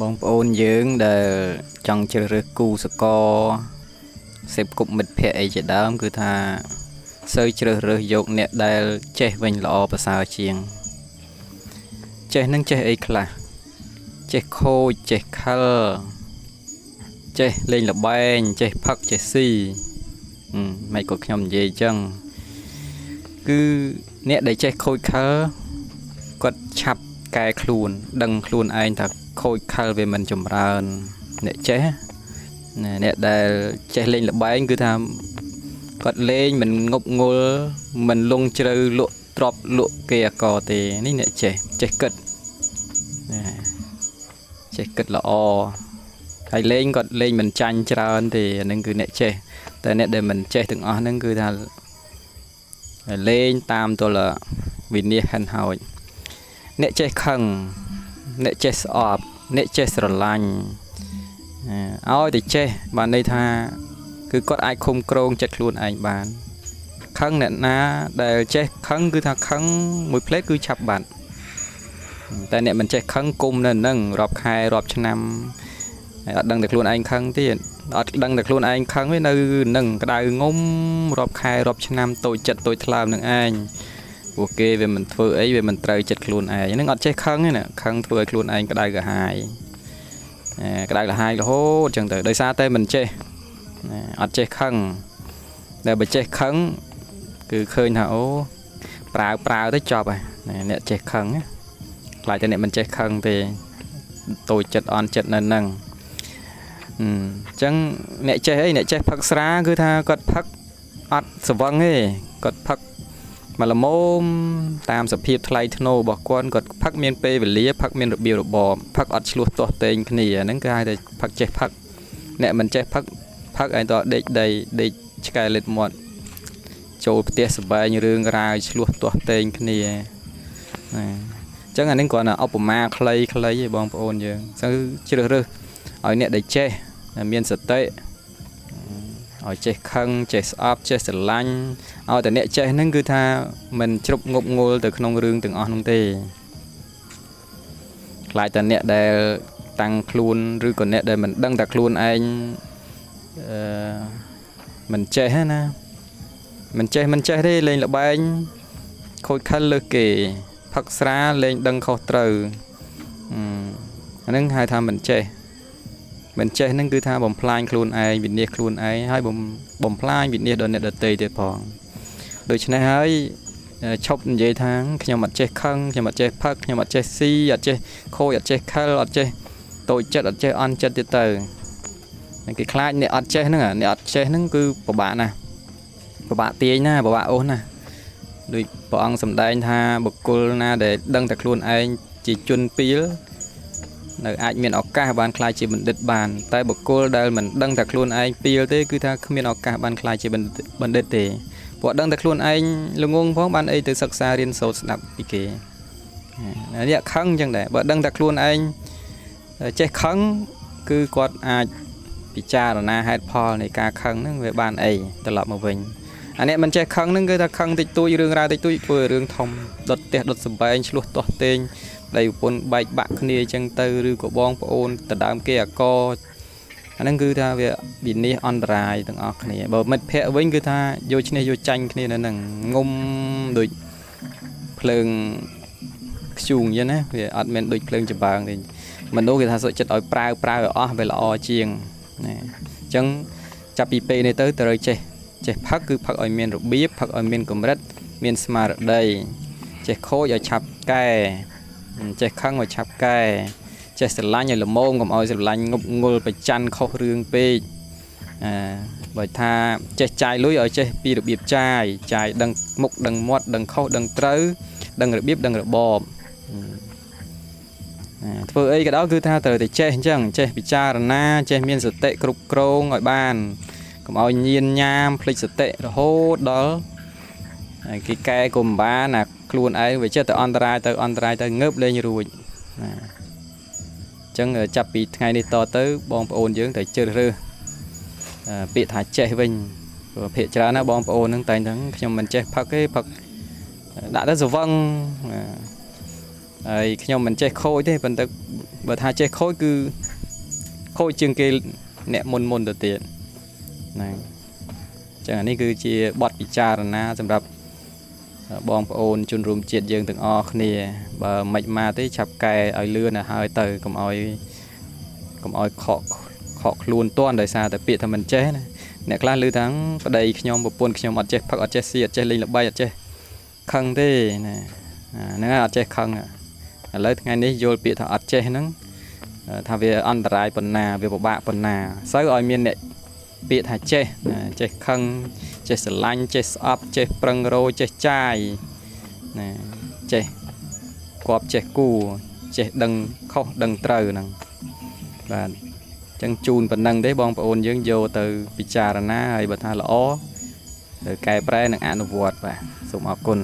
បងប្អូនយើងដែលចង់ជ្រើសរើសគូសកលសេពគប់មិត្តភ័ក្តិអីជាដើម គឺថាសើជ្រើសរើសយកអ្នកដែលចេះវិញល្អប្រសើរជាង ចេះនឹងចេះអីខ្លះចេះខូចចេះខលចេះលេងលបែងចេះផឹកចេះស៊ីមិនក៏ខ្ញុំនិយាយអញ្ចឹងគឺអ្នកដែលចេះខូចខលគាត់ឆាប់កែខ្លួន ដឹងខ្លួនឯងថា ខូចខលវាមិនចម្រើន អ្នកចេះអ្នកដែលចេះលេងលបែងគឺថាគាត់លេងមិនងប់ងល់មិនលងជ្រៅលក់ទ្របលក់គេអកទេនេះអ្នកចេះចេះគិតចេះគិតល្អហើយលេងគាត់លេងមិនចាញ់ច្រើនទេអានឹងគឺអ្នកចេះតែអ្នកដែលមិនចេះទាំងអស់ហ្នឹងគឺថាលេងតាមទល់វិនិច្ឆ័យហិនហោចអ្នកចេះខឹង អ្នកចេះស្អប់អ្នកចេះស្រឡាញ់ឲ្យតែចេះបានន័យថា គឺគាត់អាចឃុំក្រងចិត្តខ្លួនឯងបានខឹងអ្នកណាដែលចេះខឹងគឺថាខឹងមួយផ្លេតគឺឆាប់បាត់តែអ្នកមិនចេះខឹងគុំនៅនឹងរាប់ខែរាប់ឆ្នាំហើយអត់ដឹងតែខ្លួនឯងខឹងទៀតអត់ដឹងតែខ្លួនឯងខឹងទេនៅនឹងក្តៅងុំរាប់ខែរាប់ឆ្នាំតូចចិត្តតូចថ្លើមនឹងឯង ពួកគេវាមិនធ្វើអីវាមិនត្រូវចិត្តខ្លួនឯងហ្នឹងអត់ចេះខឹងទេណាខឹងធ្វើឲ្យខ្លួនឯងក្តៅក្រហាយក្តៅក្រហាយរហូតចឹងទៅដោយសារតែមិនចេះអត់ចេះខឹងតែបើចេះខឹងគឺឃើញថាអូប្រើប្រើទៅចប់ហើយអ្នកចេះខឹងខ្លាចតែអ្នកមិនចេះខឹងទេតូចចិត្តអន់ចិត្តនៅនឹងអញ្ចឹងអ្នកចេះអីអ្នកចេះផឹកស្រាគឺថាគាត់ផឹកអត់ស្វឹងទេគាត់ផឹក មកល្មមតាមសភាពថ្លៃធ្នូរបស់គាត់គាត់ផឹកមានពេលវេលាផឹកមានរបៀបរបបផឹកអត់ឆ្លោះទាស់តេងគ្នាហ្នឹងគេហៅថាផឹកចេះផឹកអ្នកមិនចេះផឹកផឹកឲ្យតដេកដីដេកឆ្កែលិតមាត់ចូលផ្ទះសបែងរឿងរ៉ាវឆ្លោះទាស់តេងគ្នាណាអញ្ចឹងអានេះគ្រាន់តែឧបមាខ្លីៗឯងបងប្អូនយើងអញ្ចឹងជ្រើសរើសឲ្យអ្នកដែលចេះមានសតិ ឲ្យចេះខឹងចេះស្អប់ចេះស្រឡាញ់ឲ្យតែអ្នកចេះហ្នឹងគឺថាមិនជ្រប់ងប់ងល់ទៅក្នុងរឿងទាំងអស់ហ្នឹងទេខ្លាចតែអ្នកដែលតាំងខ្លួនឬក៏អ្នកដែលមិនដឹងតែខ្លួនឯងអឺមិនចេះណាមិនចេះមិនចេះទេលេងលបែងខូចខិលលើគេផឹកស្រាលេងដឹងខុសត្រូវអាហ្នឹងហៅថាមិនចេះ មិនចេះហ្នឹងគឺថាបំផ្លាញខ្លួនឯងវិនិច្ឆ័យខ្លួនឯងហើយបំបំផ្លាញវិនិច្ឆ័យដល់អ្នកដទៃទៀតផងដូច្នេះហើយឈប់និយាយថាខ្ញុំអត់ចេះខឹងខ្ញុំអត់ចេះផឹកខ្ញុំអត់ចេះស៊ីអត់ចេះខូចអត់ចេះខិលអត់ចេះតូចចិត្តអត់ចេះអន់ចិត្តទៀតទៅគេខ្លាចអ្នកអត់ចេះហ្នឹងអ្នកអត់ចេះហ្នឹងគឺពិបាកណាស់ពិបាកទាញណាពិបាកអូសណាដូចព្រះអង្គសម្ដែងថាបុគ្គលណាដែលដឹងតែខ្លួនឯងជាជនពីល នៅអាចមានឱកាសបានខ្លាយជាបណ្ឌិតបាន តែបុគ្គលដែលមិនដឹងតែខ្លួនឯងពីលទេគឺថាគ្មានឱកាសបានខ្លាយជាបណ្ឌិតទេព្រោះដឹងតែខ្លួនឯងល្ងងផងបានអីទៅសិក្សារៀនសូត្រស្ដាប់ពីគេនេះខឹងអញ្ចឹងដែរបើដឹងតែខ្លួនឯងចេះខឹងគឺគាត់អាចពិចារណាហេតុផលនៃការខឹងហ្នឹងវាបានអីត្រឡប់មកវិញអានេះមិនចេះខឹងហ្នឹងគឺថាខឹងតិចតួចរឿងរ៉ាវតិចតួចធ្វើរឿងធំដុតផ្ទះដុតសំបែងឆ្លោះទាស់តេង ប្តីប្រពន្ធបែកបាក់គ្នាអញ្ចឹងទៅឬក៏បងប្អូនដដើមគេអកអាហ្នឹងគឺថាវាវិនិច្ឆ័យអន្តរាយទាំងអស់គ្នាបើមិត្តភ័ក្តិវិញគឺថាយកឈ្នះយកចាញ់គ្នានៅហ្នឹងងុំដូចភ្លើងខ្ជូងអញ្ចឹងណាវាអត់មានដូចភ្លើងចម្បាំងទេមនុស្សគេថាសុខចិត្តឲ្យប្រើប្រើឲ្យអស់វាល្អជាងណាអញ្ចឹងចាប់ពីពេលនេះទៅត្រូវចេះចេះផឹកគឺផឹកឲ្យមានរបៀបផឹកឲ្យមានកម្រិត មានស្មារតីចេះខូចឲ្យឆាប់កែ ចេះខឹងឲ្យឆាប់កែចេះស្រឡាញ់ឲ្យល្មមកុំឲ្យស្រឡាញ់ងប់ងល់ប្រច័ណ្ឌខុសរឿងពេកអឺបើថាចេះចាយលុយឲ្យចេះពីរបៀបចាយចាយដឹងមុខដឹងមាត់ដឹងខុសដឹងត្រូវដឹងរបៀបដឹងរបបធ្វើអីក៏ដោយគឺថាត្រូវតែចេះអញ្ចឹងចេះពិចារណា ចេះមានសតិគ្រប់គ្រងឲ្យបានកុំឲ្យញៀនញាមភ្លេចសតិរហូតដល់ គេកែកុំបានណាខ្លួនឯងវាចិត្តទៅអន្តរាយទៅអន្តរាយទៅងើបលេងរួចណាអញ្ចឹងចាប់ពីថ្ងៃនេះតទៅបងប្អូនយើងត្រូវជ្រើសរើសពាក្យថាចេះវិញព្រោះភាកច្រើនណាបងប្អូនហ្នឹងតែហ្នឹងខ្ញុំមិនចេះផឹកទេផឹកដាក់ទៅសវឹងហើយខ្ញុំមិនចេះខូចទេប៉ុន្តែបើថាចេះខូចគឺខូចជាងគេអ្នកមុនមុនទៅទៀតហ្នឹងអញ្ចឹងអានេះគឺជាបទពិចារណាសម្រាប់ បងប្អូនជនរួមជាតិយើងទាំងអស់គ្នា បើមិនមកទេឆាប់កែឲ្យលឿនទៅហើយទៅកុំឲ្យកុំឲ្យខកខកខ្លួនតន់ដោយសារតែពាក្យថាមិនចេះណាអ្នកខ្លះឮថាប្តីខ្ញុំប្រពន្ធខ្ញុំអត់ចេះផឹកអត់ចេះស៊ីអត់ចេះលេងល្បីអត់ចេះខឹងទេណាហ្នឹងហើយអត់ចេះខឹងឥឡូវថ្ងៃនេះយល់ពាក្យថាអត់ចេះហ្នឹងថាវាអន្តរាយប៉ុណ្ណាវាពិបាកប៉ុណ្ណាសូវឲ្យមានអ្នកពាក្យថាចេះចេះខឹង ចេះស្រឡាញ់ចេះស្អប់ចេះប្រឹងរោចេះចាយណាចេះគប់ចេះគូចេះដឹងខុសដឹងត្រូវហ្នឹងបាទចឹងជូនប៉ុណ្ណឹងទេបងប្អូនយើងយកទៅពិចារណាហើយបើថាល្អទៅកែប្រែនិងអនុវត្តបាទសូមអរគុណ